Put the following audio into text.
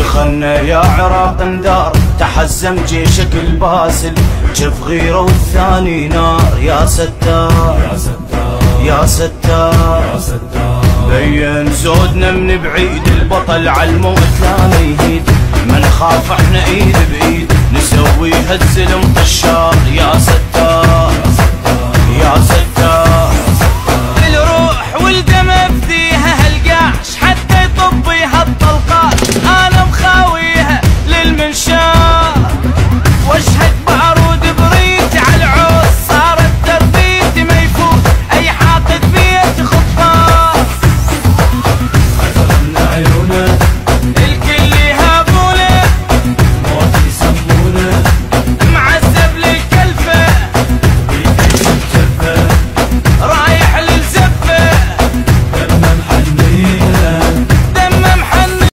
دخلنا يا عراق اندار تحزم جيشك الباسل جف غيره والثاني نار. يا ستار يا ستار يا ستار يا ستار. بين زودنا من بعيد البطل على الموت لا يهيد ما نخاف إحنا ايد بايد نسويها الزلم طشار